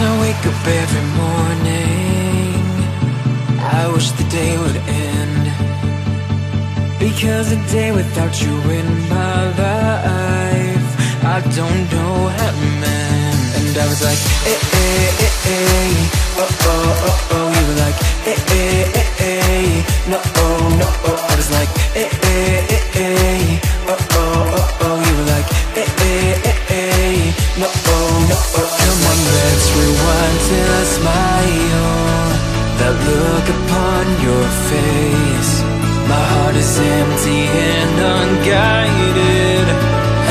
wake up every morning. I wish the day would end. Because a day without you in my life I don't know how to mend. And I was like, eh, eh, eh, eh. Oh, oh, oh, oh You were like, eh, eh, is empty and unguided.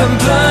I'm blind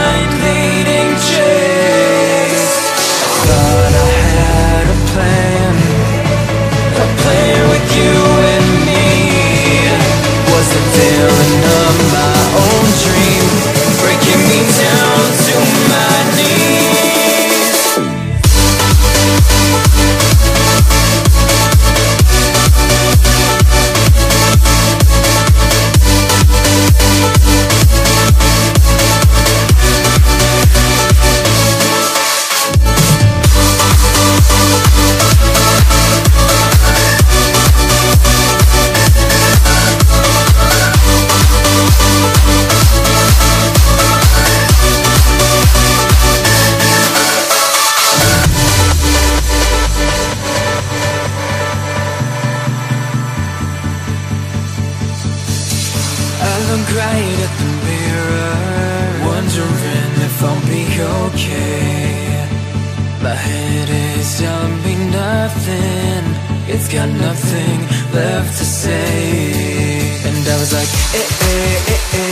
Right at the mirror. Wondering if I'll be okay. My head is telling me nothing. It's got nothing left to say. And I was like, eh, eh, eh, eh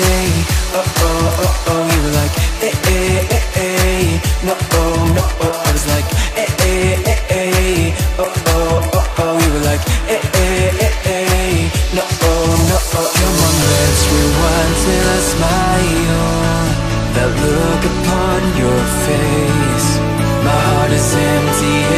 That look